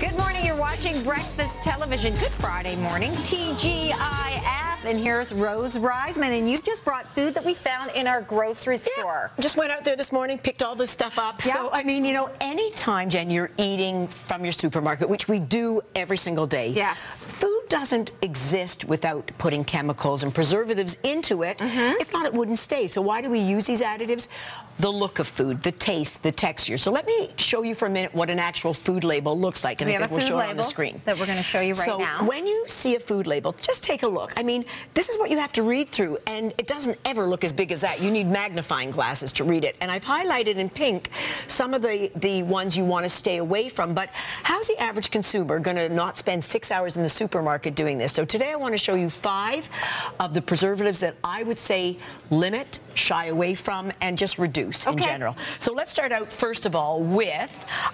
Good morning. You're watching Breakfast Television. Good Friday morning. TGIF. And here's Rose Reisman. And you've just brought food that we found in our grocery store. Yeah. Just went out there this morning, picked all this stuff up. Yeah. So, I mean, you know, anytime, Jen, you're eating from your supermarket, which we do every single day. Yes. Food doesn't exist without putting chemicals and preservatives into it. Mm-hmm. If not, it wouldn't stay. So why do we use these additives? The look of food, the taste, the texture. So let me show you for a minute what an actual food label looks like. And we I think we'll show it on the screen. that we're going to show you right so now. when you see a food label, just take a look. I mean, this is what you have to read through, and it doesn't ever look as big as that. You need magnifying glasses to read it. And I've highlighted in pink some of the, the ones you want to stay away from. But how's the average consumer going to not spend six hours in the supermarket doing this? So today I want to show you five of the preservatives that I would say limit, shy away from, and just reduce in general. So let's start out, first of all, with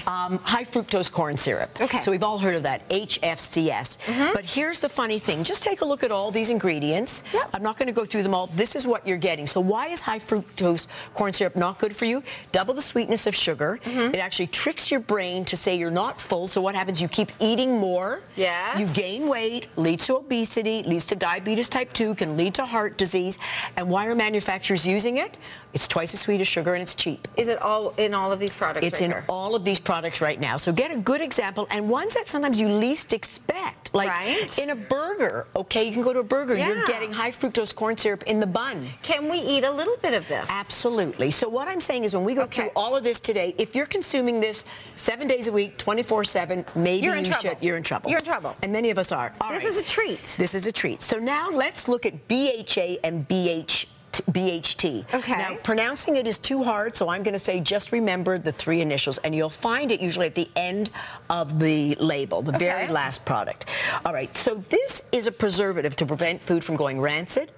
um, high fructose corn syrup. Okay. So we've all heard of that, HFCS. But here's the funny thing. Just take a look at all these ingredients. Yep. I'm not going to go through them all. This is what you're getting. So why is high fructose corn syrup not good for you? Double the sweetness of sugar. It actually tricks your brain to say you're not full. So what happens? You keep eating more. Yes. You gain weight, leads to obesity, leads to diabetes type 2, can lead to heart disease. And why are manufacturers using it? It's twice as sweet as sugar and it's cheap. Is it all in all of these products It's right in here? all of these products right now. So get a good example and ones that sometimes you least expect. Like Right. in a burger, okay, you can go to a burger, Yeah. you're getting high fructose corn syrup in the bun. Can we eat a little bit of this? Absolutely. So what I'm saying is when we go Okay. through all of this today, if you're consuming this seven days a week, 24-7, maybe You're in you trouble. should. You're in trouble. You're in trouble. And many of us are. All This right. is a treat. This is a treat. So now let's look at BHA and BH. BHT. Okay. Now, pronouncing it is too hard, so I'm going to say just remember the three initials, and you'll find it usually at the end of the label, the very last product. All right, so this is a preservative to prevent food from going rancid.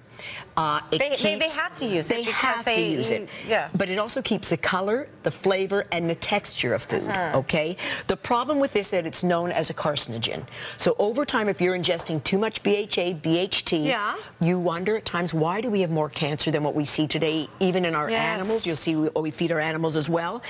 Uh, They- they- they have to use it They have they to use it. yeah. But it also keeps the color, the flavor, and the texture of food, Uh-huh. okay? The problem with this is that it's known as a carcinogen. So over time, if you're ingesting too much BHA, BHT, Yeah. you wonder at times, why do we have more cancer than what we see today, even in our Yes. animals? You'll see we, we feed our animals as well.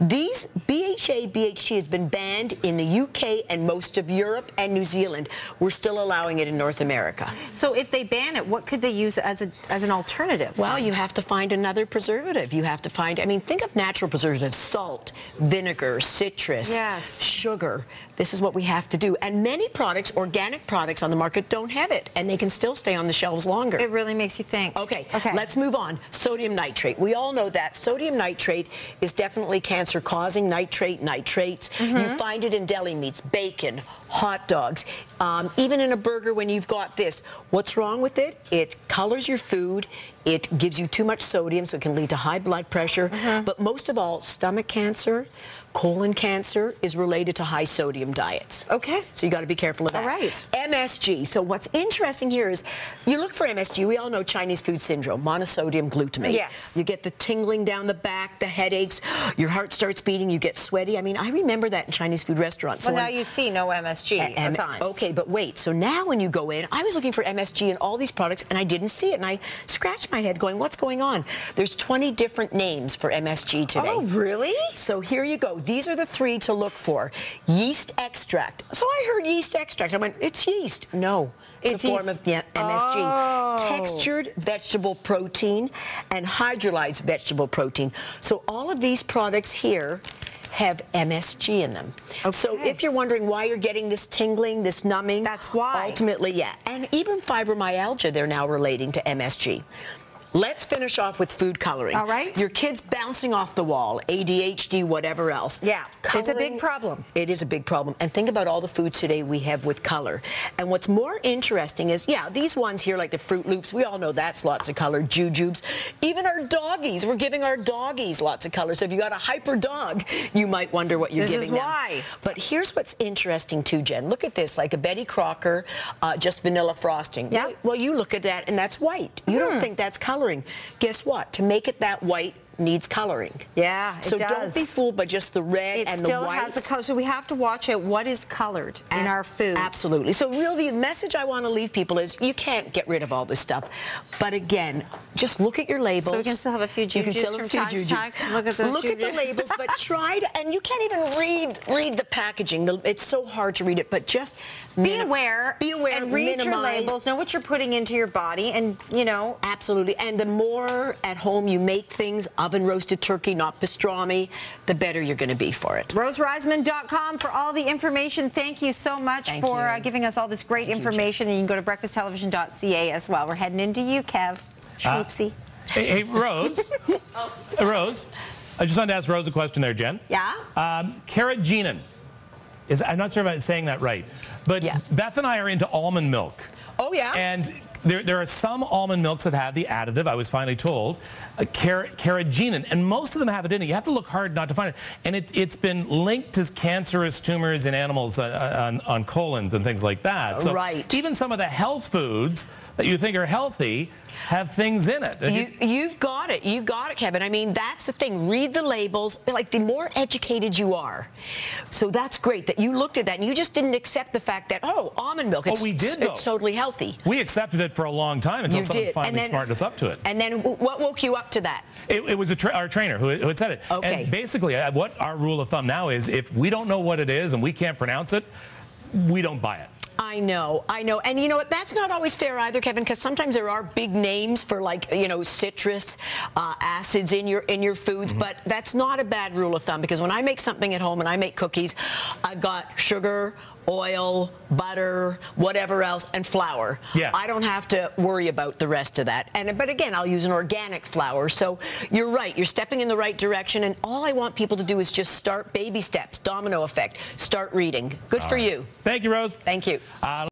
These BHA, BHT has been banned in the UK and most of Europe and New Zealand. We're still allowing it in North America. So if they ban it, what could they use as a as an alternative? Well, you have to find another preservative. You have to find, I mean, think of natural preservatives, salt, vinegar, citrus, Yes. sugar. This is what we have to do. And many products, organic products on the market don't have it, and they can still stay on the shelves longer. it really makes you think. Okay, Okay. let's move on. Sodium nitrate. We all know that. Sodium nitrate is definitely cancer-causing nitrate, nitrates. Mm-hmm. You find it in deli meats, bacon, hot dogs, um, even in a burger when you've got this. What's wrong with it? It colors your food. It gives you too much sodium, so it can lead to high blood pressure. Mm-hmm. But most of all, stomach cancer, colon cancer is related to high sodium diets. Okay. So you got to be careful of that. All right. MSG. So what's interesting here is you look for MSG. We all know Chinese food syndrome, monosodium glutamate. Yes. You get the tingling down the back, the headaches, your heart starts beating, you get sweaty. I mean, I remember that in Chinese food restaurants. Well, So now when- you see no MSG M- Okay, but wait. So now when you go in, I was looking for MSG in all these products and I didn't see it. And I scratched my head going, what's going on? There's 20 different names for MSG today. Oh, really? So here you go. These are the three to look for. Yeast extract. So I heard yeast extract. I went, it's yeast. No, it's, It's a form yeast. of the MSG. Oh. Textured vegetable protein and hydrolyzed vegetable protein. So all of these products here have MSG in them. So if you're wondering why you're getting this tingling, this numbing, That's why. Ultimately, yeah. And even fibromyalgia, they're now relating to MSG. Let's finish off with food coloring. All right. Your kids bouncing off the wall, ADHD, whatever else. Yeah, it's a big problem. It is a big problem. And think about all the foods today we have with color. And what's more interesting is, yeah, these ones here, like the Froot Loops, we all know that's lots of color. Jujubes. Even our doggies, we're giving our doggies lots of color. So if you got a hyper dog, you might wonder what you're This is giving them. why. But here's what's interesting too, Jen. Look at this, like a Betty Crocker, uh, just vanilla frosting. Yeah. Well, you look at that and that's white. You don't think that's coloring. Guess what? To make it that white, needs coloring. Yeah, it so does. don't be fooled by just the red It and the white. It still has the color, so we have to watch out what is colored in our food. Absolutely. So really, the message I want to leave people is you can't get rid of all this stuff. But again, just look at your labels. So we can still have a few You can still from have a few time to jujubes. time. Look at Look at the labels, but try to, and you can't even read read the packaging. It's so hard to read it, but just Be aware, Be aware. and read your labels. Know what you're putting into your body, and you know. Absolutely. And the more at home you make things, oven roasted turkey, not pastrami, the better you're going to be for it. RoseReisman.com for all the information. Thank you so much Thank for uh, giving us all this great information. and you can go to breakfasttelevision.ca as well. We're heading into you, Kev. Schmoopsy. Hey, hey, Rose. Uh, Rose. I just wanted to ask Rose a question there, Jen. Yeah? Um, carrageenan. Is I'm not sure if I'm saying that right, but Yeah. Beth and I are into almond milk. Oh, yeah? And there, there are some almond milks that have the additive, I was finally told, uh, car- carrageenan, and most of them have it in it. You have to look hard not to find it. And it, it's been linked to cancerous tumors in animals uh, on, on colons and things like that. So Right. even some of the health foods that you think are healthy have things in it. You, you've got it. You got it, Kevin. I mean, that's the thing. Read the labels. Like, the more educated you are. So that's great that you looked at that and you just didn't accept the fact that, oh, almond milk, oh, it's, we did, though. it's totally healthy. We accepted it for a long time until You someone did. finally then- smartened us up to it. And then what woke you up to that? It, it was a tra- our trainer who, who had said it. Okay. And basically, what our rule of thumb now is if we don't know what it is and we can't pronounce it, we don't buy it. I know, I know. And you know what? That's not always fair either, Kevin, because sometimes there are big names for like, you know, citrus uh, acids in your in your foods, Mm-hmm. but that's not a bad rule of thumb because when I make something at home and I make cookies, I've got sugar, oil, butter, whatever else, and flour. Yeah. I don't have to worry about the rest of that. And but again, I'll use an organic flour. So you're right. You're stepping in the right direction. And all I want people to do is just start baby steps, domino effect. Start reading. Good for you. Thank you, Rose. Thank you. Uh,